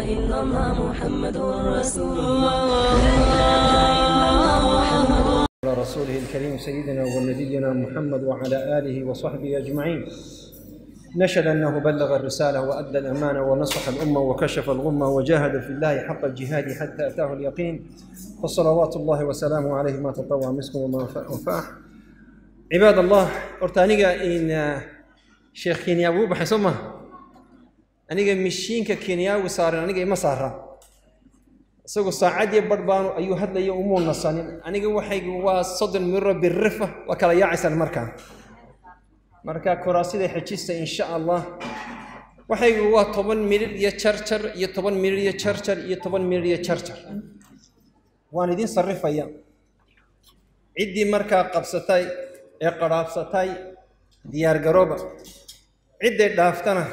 إلا الله محمد رسول الله. على رسوله الكريم سيدنا ونبينا محمد وعلى آله وصحبه أجمعين. نشهد أنه بلغ الرسالة وأدى الأمانة ونصح الأمة وكشف الغمة وجاهد في الله حق الجهاد حتى أتاه اليقين. فصلوات الله وسلامه عليه ما تطوع مسكم وما وفاه عباد الله أرتانيغا إن شيخ كينياوي بحسمه aniga mishiinka kenyaagu saaran aniga ima saaraan. Isagu saacadiyo badhbaanu ayuu hadlaya umuu nasanin. Aniga waxay waa soddon miro birifa ah, waa kala yaacaysaan markaa marka koraasida xejista insha allah. Waxaygu waa toban milil iyo jarjar iyo toban milil iyo jarjar iyo toban milil iyo jarjar waan idiin sarrifaya. Ciddii markaa qabsatay ee qadhaabsatay diyaargarooba cidday dhaaftana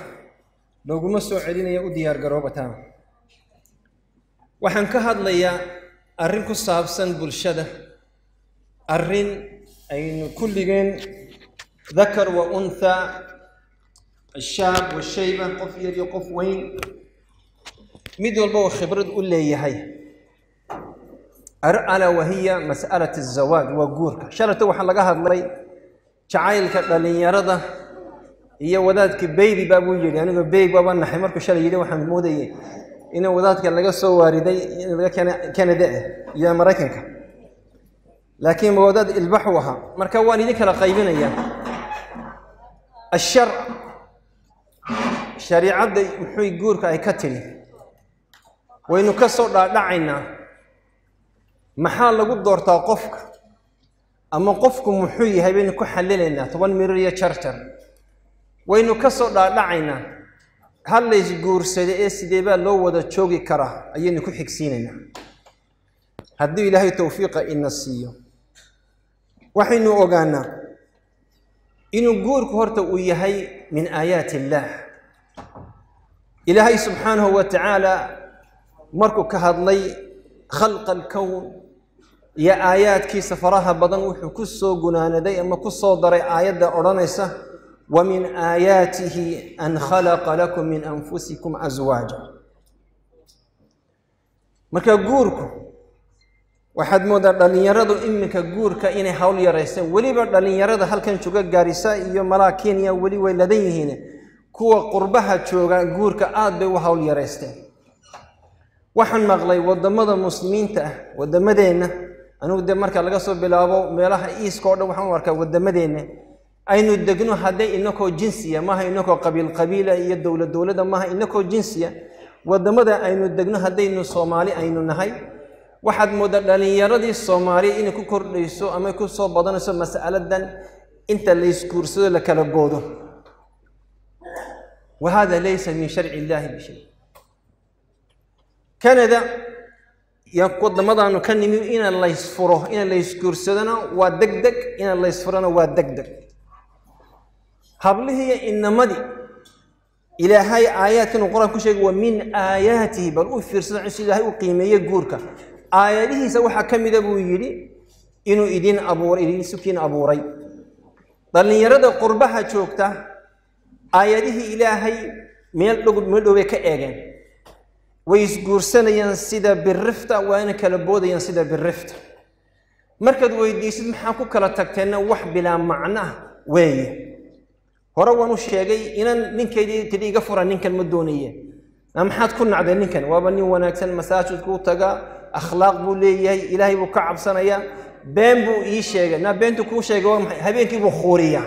looguma soo celinaya u diyaargarooba waxaan ka hadlayaa arrin ku saabsan bulshada. Arrin aynu kulligeen dakar wa unthaa ashaab washayba qof yar iyo qof weyn. Mid walba uu khibrad u leeyahay. Ala wahiya mas'alat azawaaj waa guurka. Shalayto waxaa laga hadlay jacaylka dhalinyarada iyo wadaadka baby baa buu yidhi anigoo baby baba naxay markuu shalay yidhi waxaan moodayay in wadaadka laga soo waariday laga canada iyo maraykanka. Laakiin wadaad ilbax u ahaa. Marka waan idin kala qaybinayaa. Ashar shariicadda muxuu guurka ay ka tidhi waynu ka soo dhaadhacaynaa. Maxaa lagu doortaa qofka? Ama qofku muxuu yahay? Baynu ku xalilaynaa toban mirir iyo jarjar waynu ka soo dhaadhacaynaa. Hal lays guursada ee sidee baa loo wada joogi karaa? Ayaynu ku xigsiinaynaa hadduu ilaahay towfiiqa ina siiyo waxaynu ogaanaa inuu guurku horta uu yahay min aayaati illaah ilaahay subxaanahu wa tacaala markuu ka hadlay khalqa alkown iyo aayaadkiisa faraha badan wuxuu ku soo gunaanaday ama ku soo daray aayadda odhanaysa ومن آياته أن خلق لكم من أنفسكم أزواجا marka guurku waxaad moodaa dhallinyaradu iminka guurka inay hawl yaraysteen weliba dhallinyarada halkan jooga gaarisa iyo malaa kenya weli way ladan yihiin kuwa qurbaha jooga guurka aad bay u hawl yaraysteen waxaan maqlay wadamada muslimiinta ah wadamadeenna anigu dee marka laga soo bilaabo meelaha iiska oo dhan waxaan u arkaa wadamadeenna aynu degno hadday inakoo jinsiya maaha inakoo qabiil qabiila iyo dowlad dowladda maaha inakoo jinsiya. Wadamada aynu degno haddaynu soomaali aynu nahay. Waxaad moodaa dhallinyaradii soomaaliya inay ku kordhayso ama ku soo badanayso mas'aladan inta laysguursado la kala boodo wa laysa min sharci illaahi bishay canada iyo wadamadaanu ka nimi ina laysfuro ina laysguursadona waa deg deg ina laysfurona waa deg deg hablihiiyo inamadii ilaahay aayaadkan uu qur'aan ku sheegay wa min aayaatihi bal u fiirsada si ilaahay u qiimeeye guurka. Aayadihiisa waxaa ka mida buu yidhi inuu idin abuuray idin sukiin abuuray. Dhallinyarada qurbaha joogta aayadihii ilaahay meel dhow meel dhow bay ka eegeen. Way isguursanayaan sida birifta waana kala boodayaan sida birifta markaad weydiisid maxaa ku kala tagteenna wax bilaa macno ah weeye hore waan u sheegay inaan ninkeydii tidhi iga fura ninkan ma doonaye maxaad ku nacday ninkan? Waaba nin wanaagsan masaajidkuu tagaa akhlaaq buu leeyahay ilaahay buu ka cabsanayaa been buu ii sheegay. Naa beentu kuu sheegay waa maxay? Habeenkii buu khuuriyaa.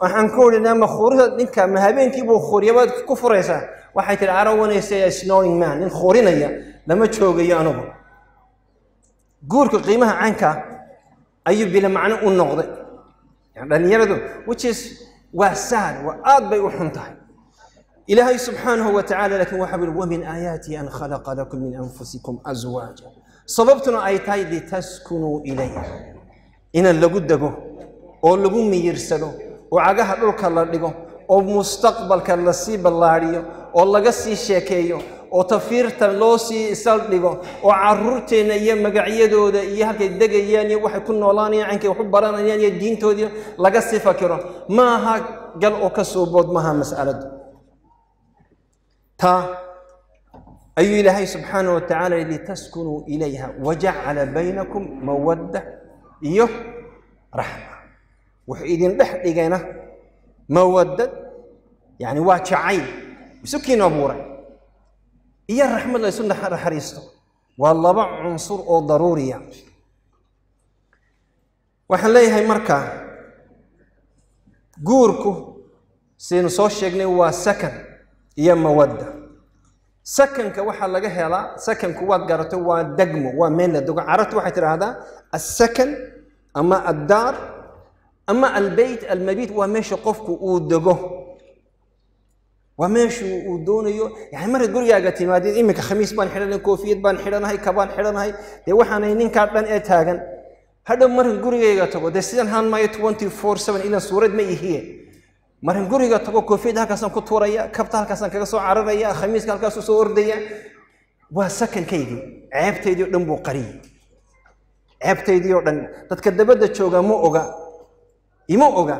Waxaan ku idhi naa ma khuurida ninka ma habeenkii buu khuuriya baad ku furaysaa. Waxay tihi I don't say snowing man nin khuurinaya lama joogayo anugu. Guurka qiimaha caynkaa ayuu bila macno u noqday. Dhallinyaradu which is waa sad waa aad bay u xun tahay. Ilaahay subxaanahu wa tacala laakiin waxa ui wamin aayaatihi an khalaqa lakum min anfusikum azwaaja sababtuna ay tahay litaskunuu ilayha. Ina lagu dego oo lagu miyirsado oo cagaha dhulka la dhigo oo mustaqbalka la sii ballaadhiyo oo laga sii sheekeeyo oo tafiirta loo sii saldhigo oo caruurteenna iyo magacyadooda iyo halkay degayaan iyo waxay ku noolaanayaan cankay wax u baranayaan iyo diintoodii laga sii fakiro maaha gal oo ka soo bood maaha mas'aladu taa ayuu ilaahay subxaanaه wa tacaala litaskunuu ilayha wajacala baynakum mawadda iyo raxma wuxuu idin dhex dhigayna mawaddad yani waa jacayl isukiin abuuray iyo raxmad la naxariisto waa laba cunsur oo daruuriya waxaan leeyahay markaa guurku sidaynu soo sheegnay waa sakan iyo mawadda. Sakanka waxaa laga helaa sakanku waad garato waa degmo waa meel la dego carabtu waxay tidhaahdaa assakan ama addaar ama albeyt almabiit waa meesha qofku uu dego waa meeshu uu doonayo. Yani marka gurigaaga timaadid iminka khamiis baan xidhanahay koofiyad baan xidhanahay kabaan xidhanahay dee waxaanay ninkaa dhan ee taagan. Hadhow markan gurigayga tago dee sidan haan maayo twenty four seven ilan suurad ma ihiye. Markan guriga tago koofiyadda halkaasaan ku tuuraya kabta halkaasaan kaga soo cararaya khamiiska halkaasuu soo ordaya. Waa sakankaygii ceebtaydii oo dhan buu qariyey ceebtaydii oo dhan dadka dabadda jooga ma oga. Ima oga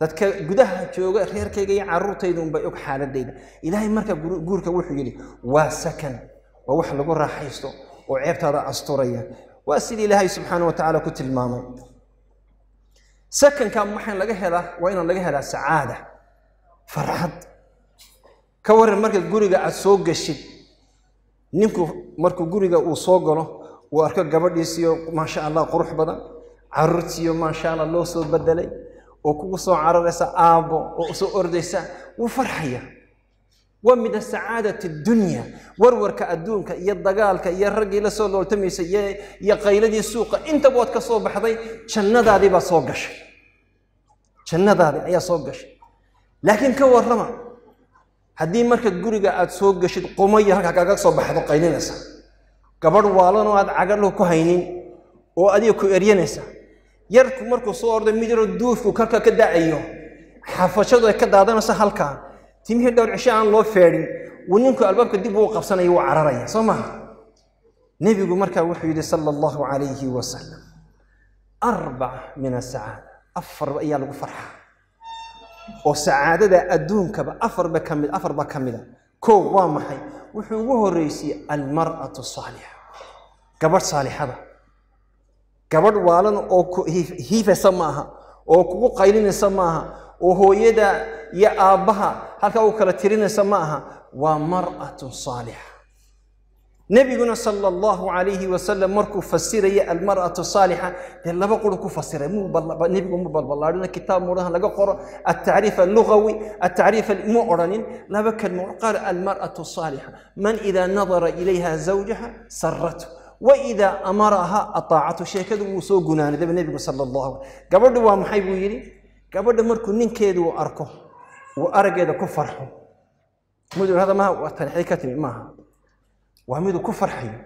dadka gudaha jooga reerkayga iyo caruurtayda unbay og xaaladayda. Ilaahay marka guurka wuxuu yidhi waa sakan waa wax lagu raaxaysto oo ceebtaada asturaya. Waa sidii ilaahay subxaana wa tacaala ku tilmaamay. Sakanka waxaan laga helaa? Waa inaan laga helaa sacaada farxad. Ka waran marka guriga aad soo gashid ninku markuu guriga uu soo galo uu arko gabadhiisiyo maasha allah qurux badan. Caruurtiiyo maasha allah loo soo bedelay oo kugu soo cararaysa aabbo oo soo ordaysa wuu farxaya. Waa min asacaadati dunya warwarka adduunka iyo dagaalka iyo raggii la soo looltamaysa iyo qayladii suuqa intaba waad ka soo baxday jannadaadii baa soo gashay. Jannadaadii ayaa soo gashay. Laakiin ka warrama haddii marka guriga aad soo gashid qumayo halkaa kaga soo baxdo qaylinaysa gabadh waalan oo aad cagadho ku haynin oo adiga ku eryanaysa yarku markuu soo orday mid yaroo duufku karka ka da'ayo xafashadu ay ka daadanayso halkaa timihii dhowr cisho aan loo feedhin ninku albaabka dib uu qabsanaya wuu cararaya soo maha nebigu markaa wuxuu yidhi sala allahu calayhi wasalam arbac min asacaada afarba ayaa lagu farxaa. Oo sacaadada adduunkaba afarba ka mid afarba ka mida kow waa maxay? Wuxuu ugu horreysiyey almar'atu saalixa. Gabadh saalixada gabadh waalan oo hiifaysa ma aha oo kugu qaylinaysa ma aha oo hooyada iyo aabbaha halkaa u kala tirinaysa ma aha waa mar'atun saalixa nebiguna sala allahu calayhi wasalam markuu fasiraya almar'atu saalixa dee laba quru ku fasiray nebigu mu balballaadhina kitaab mudahan laga qoro altacriif allugawi altacriif mu odhanin laba kelmo qaala almar'atu saalixa man idaa nadara ilayha zawjaha saratu waidaa amaraha ataacatu sheekadu wuu soo gunaanadaba nebigu sala allahu gabadhu waa maxay buu yidhi gabadha markuu ninkeedu uu arko uu araggeeda ku farxo maha waa miduu ku farxayo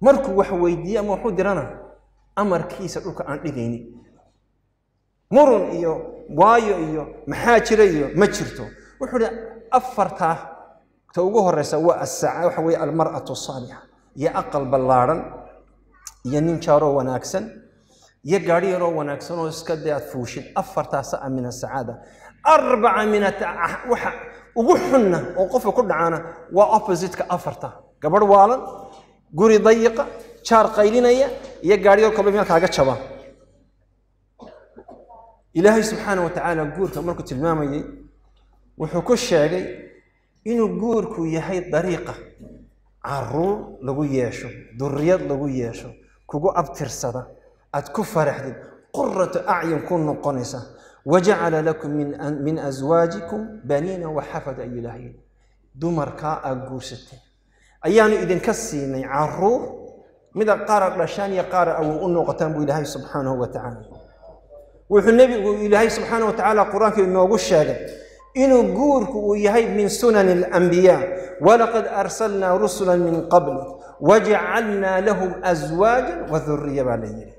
markuu wax weydiiye ama waxu dirana amarkiisa dhulka aan dhigaynin murun iyo waayo iyo maxaa jira iyo ma jirto wuxuu hi afartaa ta ugu horeysa waa waxa weeye almar'atu saalixa iyo aqal ballaadhan iyo nin jaaroo wanaagsan iyo gaadhi yaroo wanaagsan oo iska dee aad fuushid afartaasa a min asacaada arbaca min waxa ugu xunna oo qofka ku dhacaana waa oppositka afarta. Gabadh waalan guri dayiqa jaar qaylinaya iyo gaadhi yar kolba meel kaaga jaba. Ilaahay subxaana wa guurka markuu tilmaamayey wuxuu ku sheegay inuu guurku yahay dariiqa caruur lagu yeesho duriyad lagu yeesho kugu abtirsada aad ku faraxdid quratu acyun ku noqonaysa wajacala lakum min aswaajikum baniina waxafada ayu ilaahay dumarkaa aad guursateen ayaanu idinka siinay caruur mida qaara dhashaan iyo qaara awow u noqotaan buu ilaahay subxaanahu wa tacaala wuxuu nebigu ilaahay subxaana wa tacaala qur-aanka inoogu sheegay inuu guurku uu yahay min sunani alambiyaa walaqad arsalnaa rusula min qabli wajacalnaa lahum aswaajan wa baa la yidhi.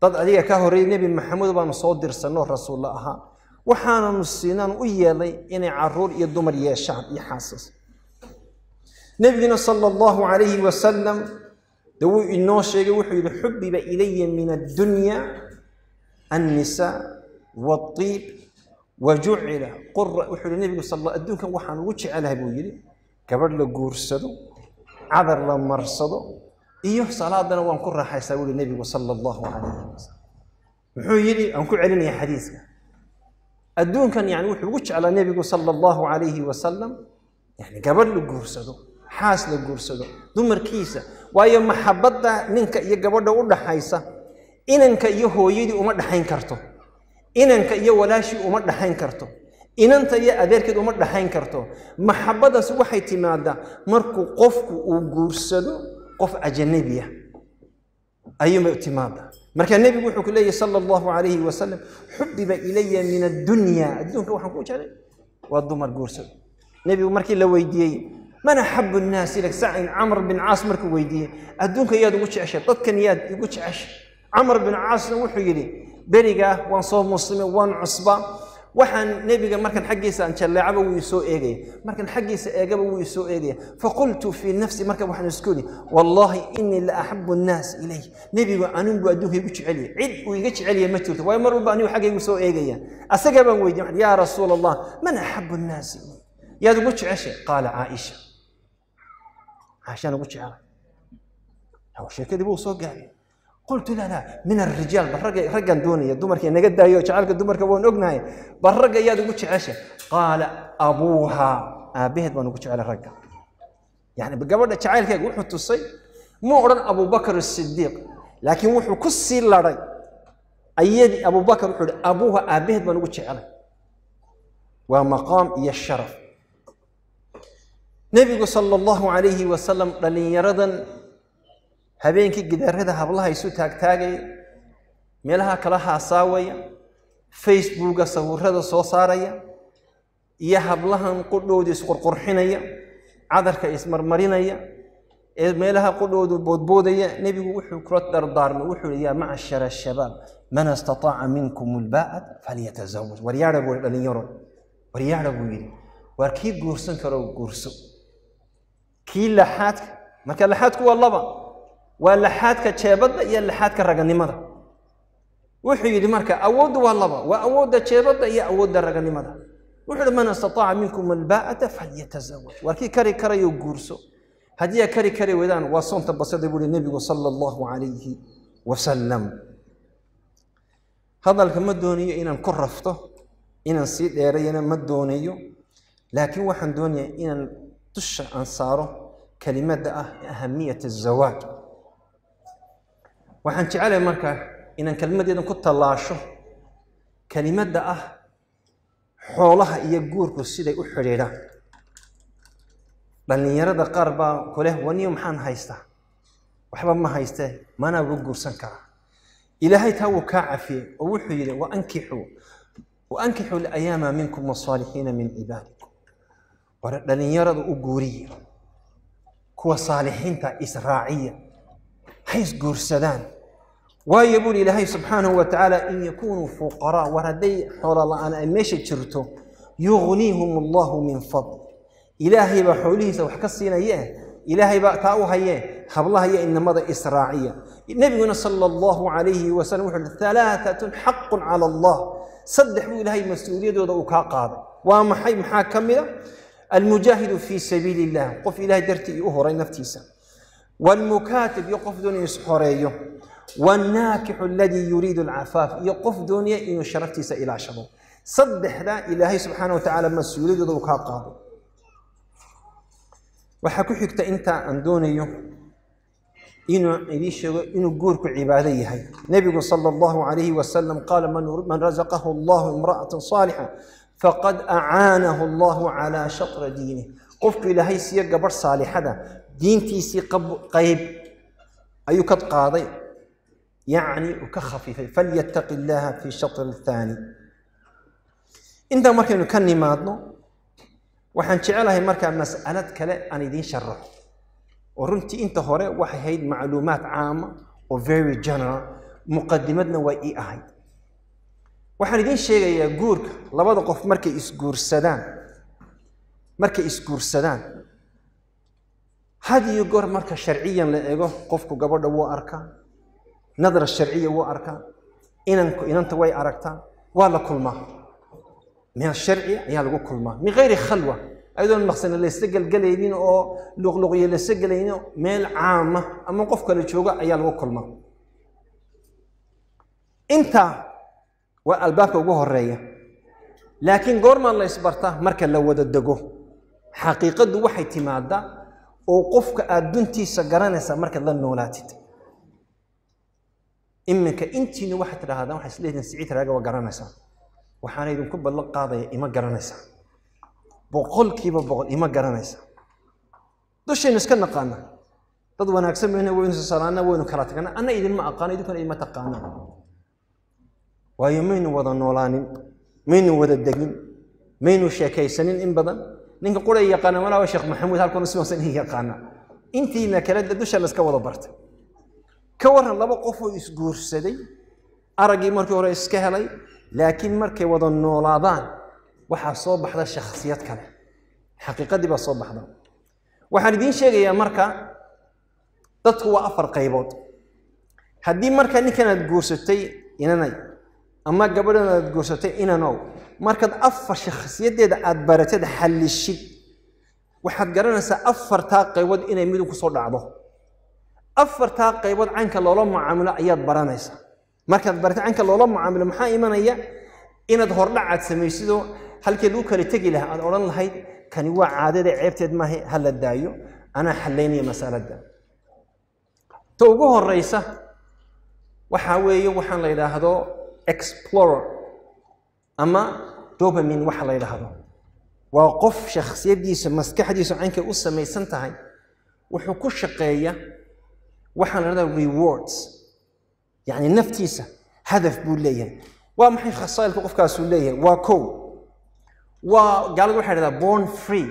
Dad adiga ka horreeyey nebi maxamed baanu soo dirsanoo rasuulla ahaa. Waxaananu siinaan u yeelay inay carruur iyo dumar yeeshaan iyo xaasas nebiguna sala allahu calayhi wasalam de wuu inoo sheegay wuxuu yidhi xubiba ilaya min addunya annisaa waatiib wajucila qura wuxuu yihi nebigu sal adduunkan waxaan ugu jecelahay buu yidhi gabadh la guursado cadar la marsado iyo salaadana waan ku raaxaystaa buu yihi nebigu sala allahu calayhi wasalam muxuu yidhi aan ku celinaya xadiiska adduunkan yani wuxuu ugu jeclaa nebigu sala allahu calayhi wasalam yani gabadh la guursado xaas la guursado dumarkiisa waayo maxabadda ninka iyo gabadha u dhaxaysa inanka iyo hooyadii uma dhaxayn karto inanka iyo walaashii uma dhaxayn karto. Inanta iyo adeerkeed uma dhaxayn karto. Maxabadaas waxay timaadaa markuu qofku uu guursado qof ajanabiya ayuuma timaadaa marka nebigu wuxuu ku leeyahy sala allahu calayhi wasalam xubiba ilaya min addunya. Adduunka waxaan ku jeclay waa dumar guursado nebigu markii la weydiiyey man axabu nnaasi ilak sacin camr bin caas markuu weydiiyey adduunka yaad ugu jeceshay dadkan yaad igu jeceshay camr bin caasna wuxuu yidhi berigaa waan soo muslime waan cusbaa waxaan nebiga markan xaggiisa aan jalleecaba wuu isoo eegaya markan xaggiisa eegaba wuu isoo eegaya faqultu fii nafsi marka waxaan isku idhi wallaahi inii la axabu nnaas ilayh nebigu aningu adduunka igu jecelya cid uu iga jecelya ma jirto waayo mar walba anigu xaggaygu soo eegaya asagaa baan weydiye waxaan yaa rasuula allah man axabu nnaasi ilayh yaad ugu jeceshay qaala caaisha caaishaan ugu jecelay sheekadii buu soo gaaray qultu la laa min arijaal bal ragga raggan doonaya dumarkii naga daayo jacaylka dumarka waan ognahay bal ragga yaad ugu jecesha qaala abuuha aabbaheed baan ugu jecelay ragga yani gabadha jacaylkeega wuxuu tusay muu odhan abubakar asidiiq laakiin wuxuu ku sii laday ayadii abubakar wuxuu ihi abuuha aabbaheed baan ugu jecelay waa maqaam iyo sharaf nebigu sala allahu calayhi wasalam dhallinyaradan habeenkii gidaarada hablaha isu taagtaagaya meelaha kala haasaawaya facebooka sawirada soo saaraya iyo hablahan qudhooda isqurqurxinaya cadarka ismarmarinaya ee meelaha qudhoodu boodboodaya nebigu wuxuu kula dardaarmay wuxuu yaa macshara shabaab man istataaca minkum ulbaa'at falyatazawaj waryaadha buu dhalinyaro. Waryaadha buu yidhi. Waar kii guursan karo guurso? Kii laxaadka? Marka laxaadku waa laba waa laxaadka jeebadda iyo laxaadka raganimada. Wuxuu yidhi marka awooddu waa laba waa awoodda jeebadda iyo awoodda raganimada. Wuxuu yihi man istataaca minkum albaa'ata falyatazawaj waar kii kari karayo guurso. Haddii aa kari kari weydaan waa soonta basada buu yihi nebigu sala allahu calayhi wasalam hadalka ma doonayo inaan ku rafto inaan sii dheerayana ma doonayo. Laakiin waxaan doonayaa inaan dusha aan saaro kelimadda ah ahamiyat azawaaj waxaan jecelahay marka inaan kelimadeedan ku tallaasho kelimadda ah xoolaha iyo guurku siday u xidhiidhaan dhallinyarada qaar baa kuleh waniyo maxaan haystaa waxba ma haystee manaa uga guursan karaa. Ilaahay taa wuu kaa cafiyey oo wuxuu yidhi waankixuu waankixuu layaama minkum wasaalixiina min cibaadikum. Ware dhallinyarada u guuriya kuwa saalixiinta israaciya ha isguursadaan waayo buuri ilaahay subxaanahu wa tacaala in yakunuu fuqaraa war hadday xoolo la'aan ay meesha jirto yugniihum allahu min fadl ilaahay baa xoolihiisa wax ka siinayee ilaahay baa taa u hayee hablaha iyo inamada israaciya nebiguna sala allahu calayhi wasalam wuxuu uhi halaatatun xaqun cala allah saddex buu ilaahay mas'uuliyadooda uu kaa qaaday waa maxay maxaa ka mida almujaahidu fii sabiili illah qof ilahay dartii u horay naftiisa waalmukaatib iyo qof doonaya isxoreeyo waalnaakixu aladii yuriidu alcafaaf iyo qof doonaya inuu sharaftiisa ilaashado saddexdaa ilaahay subxaana wa tacaala mas'uuliyadooda uu kaa qaaday waxaa ku xigta intaa aan doonayo inuu idii sheego inuu guurku cibaado yahay nebigu sala allahu calayhi wasalam qaala man razaqahu diintiisii qayb ayuu ka qaaday. Yacni uu ka khafiifay falyattaqi illaaha fii shatri athaani intaa markaynu ka nimaadno waxaan jecelahay markaa mas'alad kale aan idiin sharaxo oo runtii inta hore waxay ahayd macluumaad caama oo very general. Muqadimadna waa ii ahayd. Waxaan idiin sheegayaa guurka. Labada qof markay isguursadaan markay isguursadaan had iyo goor marka sharciyan la ego qofku gabadha wuu arkaa nadra sharciya wuu arkaa inanku inanta way aragtaa waa la kulmaa. Meel sharci ayaa lagu kulmaa. Min gayri khalwa ayadoon maqsana laysa gelgelaynin oo luqluqyo laysa gelaynin meel caama ama qof kale jooga ayaa lagu kulmaa. Intaa waa albaabka ugu horreeya laakiin goormaa la isbartaa marka la wada dego. Xaqiiqaddu waxay timaadaa oo qofka aad duntiisa garanaysaa markaad la noolaatid. Iminka intiina waxaad tidhaahdaan waxay isleeyihiin siciid raaga waa garanaysaa. Waxaana idinku ballan qaadaya ima garanaysaa. Boqolkiiba boqol ima garanaysaa. Dushaynu iska naqaana. Dad wanaagsan mayna waynu salaana waynu kala tagnaa anna idinma aqaano idinkuna idinma taqaanaan waayo maynu wada noolaanin maynu wada degin maynu sheekaysanin in badan ninka qura yaqaana malaaba sheekh maxamuud halkuna siwaasan in yaqaana intiina kale dusha la iska wada bartay. Ka waran laba qof oo isguursaday araggii markii hore iska helay laakiin markay wada noolaadaan waxaa soo baxda shakhsiyad kale. Xaqiiqadii baa soo baxda. Waxaan idiin sheegayaa marka dadku waa afar qaybood. Haddii marka ninkan aad guursatay inanay ama gabadhan aad guursatay inanow. Markaad afar shakhsiyaddeeda aad baratad xallishid waxaad garanaysaa afartaa qaybood inay midun ku soo dhacdo. Afartaa qaybood caynka loola mucaamilo ayaad baranaysaa. Markaad baratay caynka loola mucaamilo maxaa imanaya? Inaad hordhac aad samaysidoo halkii lagu kala tegi lahaa aad odhan lahayd kani waa caadada ceebteed maahe ha la daayo anaa xallaynaya masaladda. Ta ugu horeysa waxaa weeye waxaan la yidhaahdo explorer. Ama dopamin waxa la yidhaahdo. Waa qof shakhsiyaddiisa maskaxdiisa caynkay u samaysan tahay wuxuu ku shaqeeya waxaan la yidhahdaa rewards. Yacni naftiisa hadaf buu leeyahay. Waa maxay khasaa'ilka qofkaasuu leeyahay? Waa kow. Waa gaaladu waxay dhahdaa born free.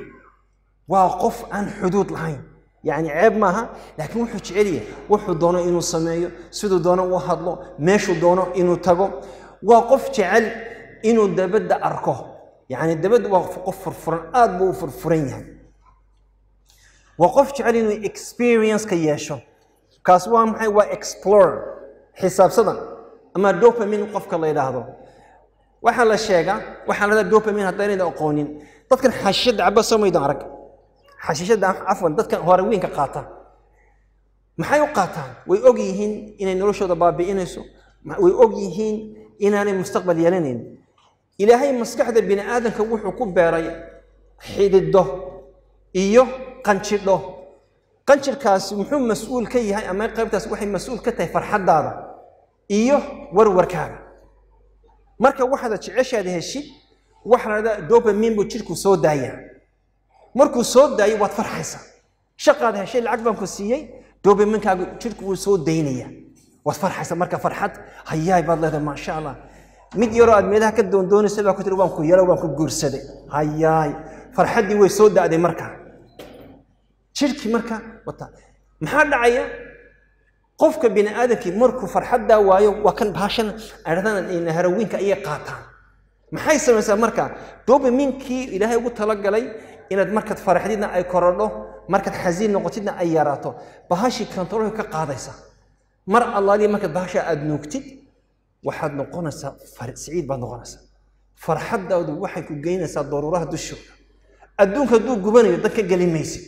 Waa qof aan xuduud lahayn yacni ceeb maaha laakiin wuxuu jecel yahay wuxuu doono inuu sameeyo siduu doono u hadlo meeshuu doono inuu tago. Waa qof jecel inuu dabadda arko. Yacni dabadda waa qof furfuran aad buu u furfuran yahay. Waa qof jecel inuu experience ka yeesho. Kaas waa maxay? Waa explorer. Xisaabsadan. Ama dopamin qofka la yidhaahdo waxaa la sheegaa waxaa la yidhahdaa dopamin haddaynayda aqoonin. Dadkan xashishadda caba samaydan arag xashishadda cafwan dadkan horewiinka qaata. Maxay u qaataan? Way og yihiin inay noloshooda baabi'inayso. Way og yihiin inaanay mustaqbal yeelanayn ilaahay maskaxda bini aadamka wuxuu ku beeray xidido iyo qanjidho. Qanjirkaasi muxuu mas'uul ka yahay ama qaybtaas waxay mas'uul ka tahay farxaddaada iyo warwarkaaga marka waxaad jeceshaada heshid waxaa la buu jidhku soo daayaa markuu soo daayo waad farxaysaa shaqaad heshay lacag baan ku siiyey dopaminkaagu jidhku wuu soo daynaya. Waad farxaysaa marka farxad. Hayaay baad leedahay maasha allah mid yaroo aad meelaha ka doondoonaysa baa ku tiri waan ku yelo waan ku guursaday. Hayaay. Farxaddii way soo da'day markaa jidhkii marka wata. Maxaa dhacaya? Qofka bini aadamkii markuu farxaddaa waayo waa kan baashan adhadana harawiinka ayay qaataan. Maxay samaysaa marka? Dopaminkii ilaahay ugu talagalay inaad markaad faraxdidna ay korodho markaad xasiin noqotidna ay yaraato. Bahashii controlka ka qaadaysa. Mar allaaliya markaad bahasha aad nuugtid waxaad noqonaysaa siciid baad noqonaysaa farxaddaadu waxay ku geynaysaa daruuraha dushooda adduunka hadduu gubanayo dad geli maysid.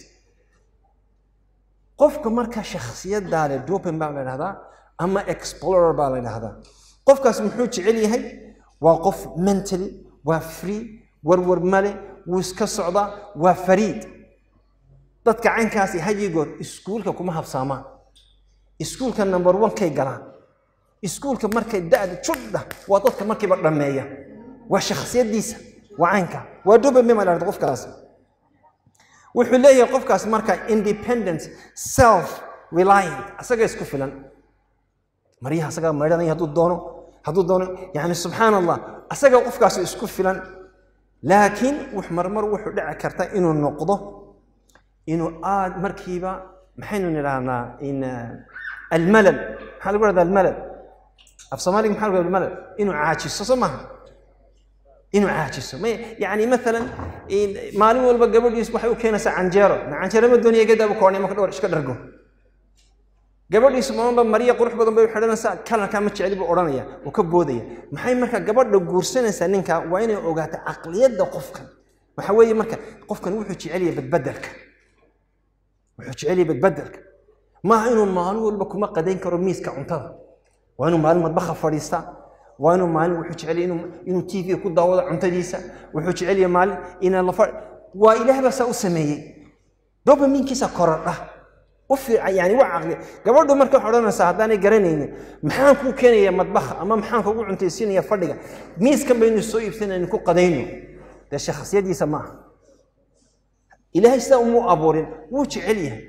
Qofka marka shakhsiyaddaa leh dopamin baa la dhahdaa ama explorer baa la dhahdaa qofkaas muxuu jecel yahay? Waa qof mentally waa free warwar male wuu iska socdaa waa fariid. Dadka caynkaasi hayigood iskuulka kuma habsaamaan iskuulka number one kay galaan. Iskuulka markay da'da judha waa dadka markiiba dhammeeya. Waa shakhsiyaddiisa waa caynka waa dopamin baa la dhahda qofkaas. Wuxuu leeyahay qofkaas marka independent self reliant asaga isku filan. Maryaha asagaa maydhanaya hadduu doono hadduu doono yani subxaan allah asaga qofkaas isku filan laakiin marmar wuxuu dhici karta inuu noqdo inuu aad markiiba maxaynu nidhahnaa in almalal maxaa lagu dhahdaa almalal? Af soomaaliga maxaa lagu almalal? Inuu caajiso soo maaha inuu caajiso. May yani maalan maalin walba gabadhiis waxay u keenaysaa canjeero. Canjeero ma doonaya gadaaba koornay marka dhowr iska dhargo gabadhiisu mamanba marya qurux badan bay xidhanaysaa kalarkaa ma jeceli buu odhanaya uu ka boodaya. Maxay marka gabadha guursanaysaa ninka waa inay ogaato caqliyadda qofkan. Waxa weeye marka qofkan wuxuu jecel yahay badbedelka wuxuu jecel yahay badbedelka maaha inuu maalin walba kuma qadayn karo miiska cuntada. Waa inuu maalin madbaha fadhiistaa waa inuu maalin wuxuu jecel yahay inuu inuu tv ku daawado cuntadiisa. Wuxuu jecel yahay maalin inaan la waa ilaah u sameeyey. Dopaminkiisa korodha yani waa caqli. Gabadhu marka waxay odhanaysaa haddaanay garanaynin maxaan kuu keenaya madbaha ama maxaan kugu cuntaysiinaya fadhiga? Miiskan baynu soo iibsanaynu ku qadayno. Dee shakhsiyadiisa ma aha. Ilaahay sidaa umuu abuurin wuu jecel yahay.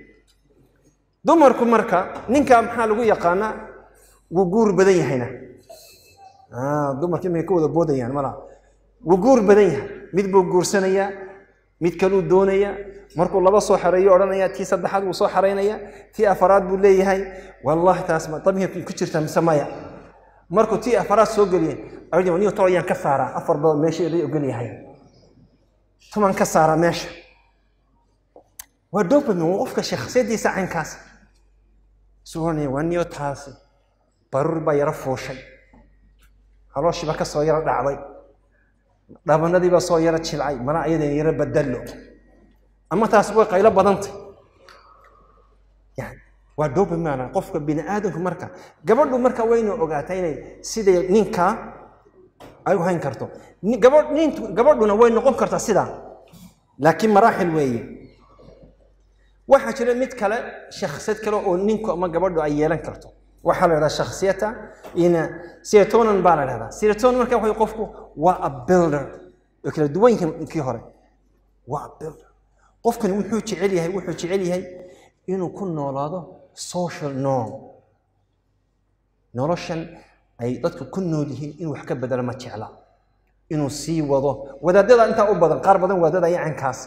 Dumarku marka ninkaa maxaa lagu yaqaanaa? Wuu guur badan yahayna. Dumarka imika ka wada boodayaan malaa wuu guur badan yahay. Mid buu guursanayaa mid kaluu doonayaa markuu laba soo xareeyo odhanaya tii saddexaad wuu soo xaraynaya tii afaraad buu leeyahay. Wallahi taas dabhiya ku jirta mise maya. Markuu tii afaraad soo geliyay niyo tol ayaan ka saaraa afar badood meesha la ogol yahay. Tuman ka saaraa meesha. Waa dopamin waa qofka shakhsiyadiisa caynkaas suu oranaya waa niyo taasi baruur baa yaro fuushay. Halooshiiba ka soo yaro dhacday dhabanadiiba soo yaro jilcay mana ayadan yaro badallo. Ama taas way qaylo badantay. Waa dopamine qofka bini aadamku marka gabadhu marka waynu ogaataa inay siday ninkaa ay u hayn karto. Gabadhuna way noqon kartaa sidaa. Laakiin maraaxil weeye. Waxaa jira mid kale shakhsiyad kale oo ninku ama gabadhu ay yeelan karto waxaa la dhahdaa shakhsiyata ina serotonin baa la dhahdaa serotonin marka waxa qofku waa a builder. Oo kala duwan yihiin kii hore waa builder. Qofkani wuxuu jecel yahay wuxuu jecel yahay inuu ku noolaado social norm. Noloshan ay dadku ku nool yihiin inuu wax ka bedelo ma jecla. Inuu sii wado. Wadaadada intaa u badan qaar badan wadaada ayaa cankaas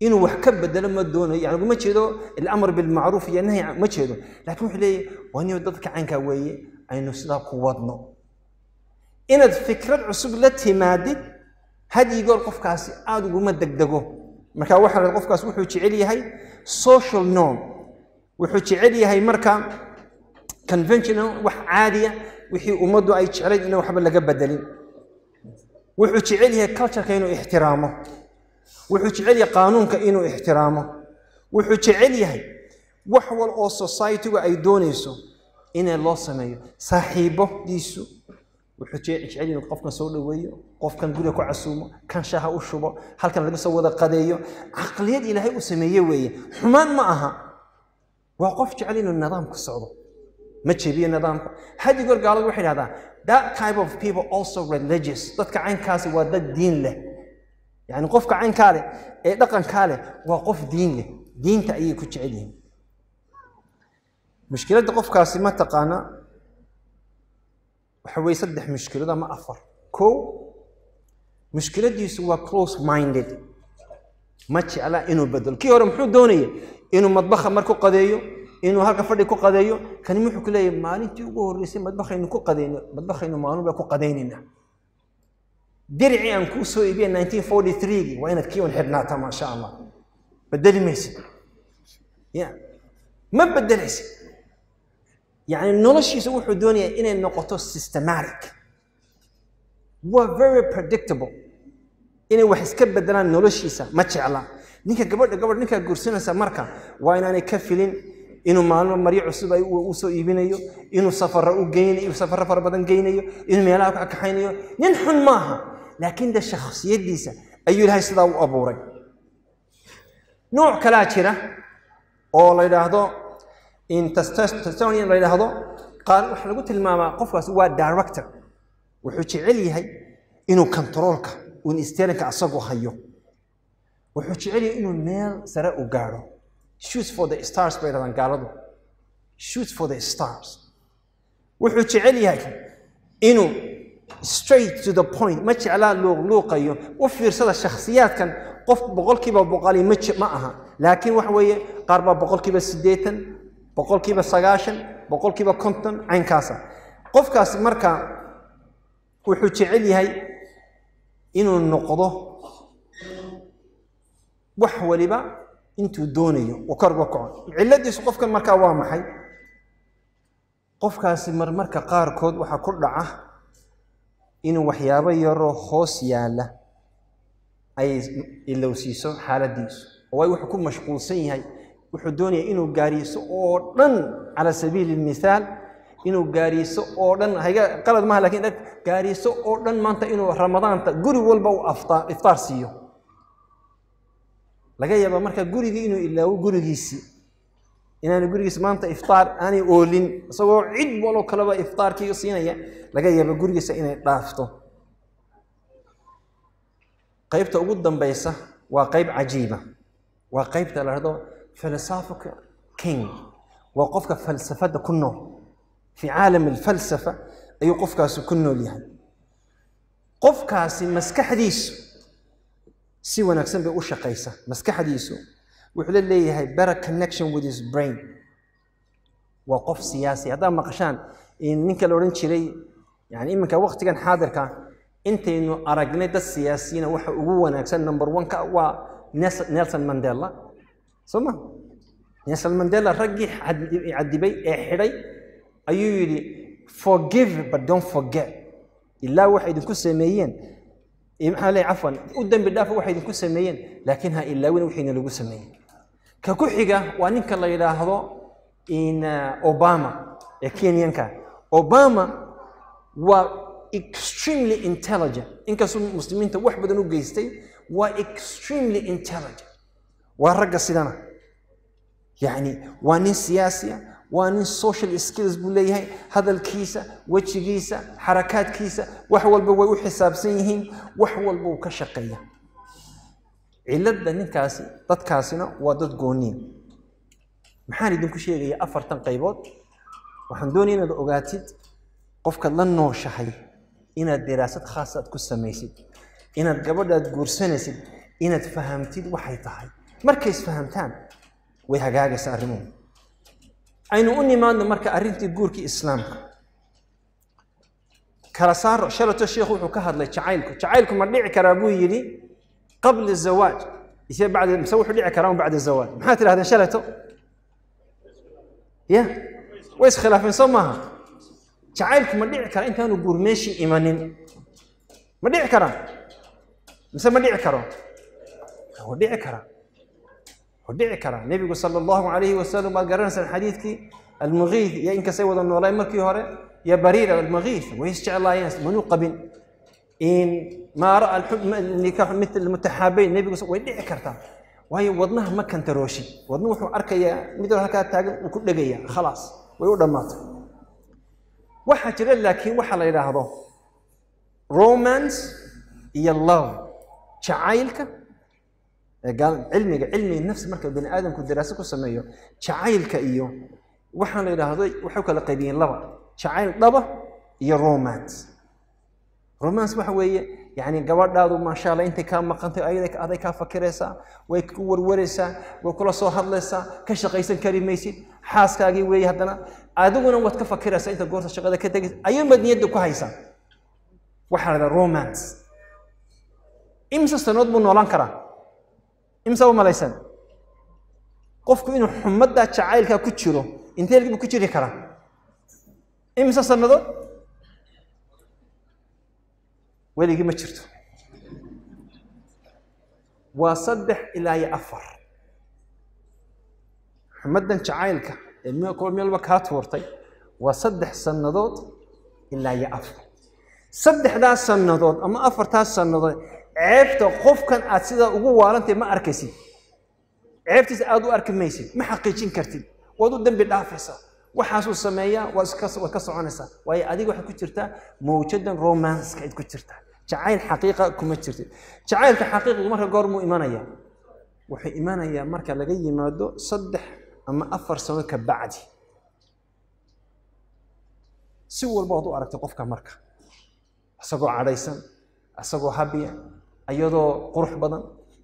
inuu wax ka bedelo ma doonayo yani uma jeedo alamr bilmacruuf iyo nahy ma jeedo. Laakiin wuxuu leeyahy waa inuu dadka caynkaa weeye aynu sidaa ku wadno. Inaad fikrad cusub la timaadid hadyigoor qofkaasi aada uguma degdego. Marka waxaa la qofkaas wuxuu jecel yahay social norm. Wuxuu jecel yahay marka conventional wax caadiya wixii ummaddu ay jeclayd inaan waxba laga bedelin. Wuxuu jecel yahay cultureka inuu ixtiraamo wuxuu jecel yahay qaanuunka inuu ixtiraamo. Wuxuu jecel yahay wax wal oo societygu ay doonayso inay loo sameeyo. Saaxiibadiisu wuxuu jecel inuu qofkan soo dhoweeyo qofkan guriga ku casuumo kan shaha u shubo halkan laga soo wada qadeeyo. Caqliyad ilaahay u sameeye weeye. Xumaan ma aha. Waa qof jecel inuu nidaamku socdo. Ma jebiyo nidaamka. Haddi goor gaaladu waxay dhahdaa that type of people also religious. Dadka caynkaasi waa dad diin leh yani qofka caynkaa leh ee dhaqankaa leh waa qof diin leh. Diinta ayay ku jecel yihiin. Mushkiladda qofkaasi ma taqaana waxa weye saddex mushkilad ama afar. Kow mushkiladiisu waa close minded ma jecla inuu bedelo. Kii hore muxuu doonaya inuu madbaha mar qadeeyo inuu halka fadhi ku qadeeyo? Kani wuxuu ku leeyahay maalintii ugu horreysay madbakhaynu ku qadeyno madbakhaynu maalin baa ku qadaynayna diricii aan kuu soo iibiyay nineteen forty three waa inaad kii un xidhnaata maasha allah bedeli maysid ya ma bedelaysid yani noloshiisa wuxuu doonayaa inay noqoto systematic. waa very predictable. inay wax iska bedelaan noloshiisa ma jecla ninka gabadha gabadh ninkaa guursanaysa marka waa inaanay ka filin inuu maalmo maryo cusub ay u soo iibinayo inuu safara u geynayo safaro fara badan geynayo inuu meelaha ka kaxaynayo nin xun maaha laakiin de shakhsiyadiisa ayuu ilaahay sidaa u abuuray. Nooc kalaa jira oo la yidhaahdo in testosterone la yidhaahdo qaar waxaa lagu tilmaamaa qofkaas waa director. Wuxuu jecel yahay inuu controolka uun steerinka asagu hayo. Wuxuu jecel yahay inuu meel sare u gaadho. Shoots for the stars bay dhahdaan gaaladu. Shoots for the stars. Wuxuu jecel yahay inuu straight to the point. Ma jeclaa luuqluuqayo u fiirsada shakhsiyaadkan. Qof boqolkiiba boqoli ma aha. Laakiin waxa weeye qaar baa boqolkiiba siddeetan boqolkiiba sagaashan boqolkiiba konton caynkaasa. Qofkaas marka wuxuu jecel yahay inuu noqdo wax waliba intuu doonayo. Uu kor uga kaco. Qofkan markaa waa maxay? Qofkaasi marmarka qaarkood waxaa ku dhaca inuu waxyaabo yaroo hoos yaalla ay ilowsiiso xaaladdiisu oo waay wuxuu ku mashquulsan yahay wuxuu doonaya inuu gaariiso oo dhan cala sabiili lmithaal inuu gaariiso oo dhan hayga qalad maaha laakiin gaariiso oo dhan maanta inuu ramadaanta guri walba u iftaar siiyo. Laga yaaba marka gurigii inuu ilaawo gurigiisii inaanu gurigiis maanta iftaar aanay oolin isagoo cid waloo kaleba iftaarkii siinaya laga yaaba gurigiisa inay dhaafto. Qaybta ugu dambaysa waa qayb cajiiba. Waa qaybta la dhahdo philosophical king. Waa qofka falsafadda ku nool. Fi caalam alfalsafa ayuu qofkaasi ku nool yahay. Qofkaasi maskaxdiisu si wanaagsan bay u shaqaysa maskaxdiisu wuxuu la leeyahay better connection with his brain waa qof siyaasi haddaad maqashaan ninka la odhan jiray yani iminka waktigan xaadirka intaynu aragnay dad siyaasiyiina waxa ugu wanaagsan number one ka waa nelson mandela soo ma nelson mandela raggii cadibay ee xidhay ayuu yidhi forgive but don't forget ilaa waxay idinku sameeyeen maxaa leeyahay cafwan u dembi dhaafa waxay idinku sameeyeen laakiin ha ilaawina wixiina lagu sameeyey ka ku xiga waa ninka la yidhaahdo in obama ee kenyanka. Obama waa extremely intelligent. Inkastuu muslimiinta wax badan u geystay waa extremely intelligent. Waa ragga sidana. Yacni waa nin siyaasiya waa nin social skills buu leeyahay hadalkiisa wejigiisa xarakaadkiisa wax walba way u xisaabsan yihiin wax walba uu ka shaqeeya cilladda ninkaasi dadkaasina waa dad gooniya maxaan idinku sheegaya afartan qaybood? Waxaan doonaya inaad ogaatid qofkaad la nooshahay inaad diraasad khaasa aad ku samaysid inaad gabadhaad guursanaysid inaad fahamtid waxay tahay. Markay isfahamtaan way hagaagaysa arrimuhu. Aynu u nimaadno marka arrintii guurkii islaamka. Kala saaro shalato sheikhu wuxuu ka hadlay jacaylku. Jacaylku ma dhici karaa buu yidhi qabla zawaaj ise bacda mise wuxuu dhici karaa un bacda zawaaj maxaa tidhahdeen shalato ya way iskhilaafeen soo maaha jacaylku ma dhici kara intaanu guur meeshii imanin ma dhici karaa mise ma dhici karo wuu dhici karaa wuu dhici karaa nebigu sala allahu calayhi wasalam waad garanaysaan xadiidkii almugiith iyo inkastay wada noolayn markii hore iyo bariira almugiith way isjeclaayeen manuu qabin in maa ra'a nikaaxu mitl mutaxaabayn nebigu way dhici kartaa waayo wadnaha ma kantarooshid wadnuhu wuxuu arkayaa mid halkaa taagan uu ku dhegaya khalaas way u dhammaatay waxaa jira laakiin waxa la yidhaahdo romance iyo love jacaylka cilmiga cilmiga nafsi marka bani aadamku daraaso ku sameeyo jacaylka iyo waxaa la yidhaahdo waxay kala qaybiyeen laba jacayl dhaba iyo romance romance waxa weeye yani gabadhaadu maasha allah intay kaa maqantay aday kaa fakiraysaa way ku warwaraysaa way kula soo hadlaysaa ka shaqaysan kari maysid. Xaaskaagii weeye haddana adiguna waad ka fakiraysaa inta goorta shaqada ka tegaysa ayuunbaad niyadda ku haysaa. Waxaa la romance. Imse sanood buu noolaan karaa? Imse u malaysan? Qofku inuu xumadda jacaylka ku jiro intee buu ku jiri karaa? Imse sannadood weligii ma jirto. Waa saddex ilaa iyo afar. Xumaddan jacaylka ee meelba kaa tuurtay waa saddex sannadood ilaa iyo afar. Saddexdaas sannadood ama afartaas sannadood ceebta qofkan aad sidaa ugu waarantay ma arkaysid. Ceebtiisa aad u arki maysid ma xaqiijin kartid. Waad u dembi dhaafaysaa waxaasuu sameeyaa waad ka soconaysaa. Waayo adiga waxaad ku jirtaa mawjadan romanska ayd ku jirtaa jacayl xaqiiqa kuma jirtid jacaylka xaqiiqiga marka goormuu imanaya. Wuxuu imanayaa marka laga yimaado saddex ama afar sano ka bacdi. Si walba waad u aragtay qofka marka. Isagoo cadhaysan isagoo habiya iyadoo qurux badan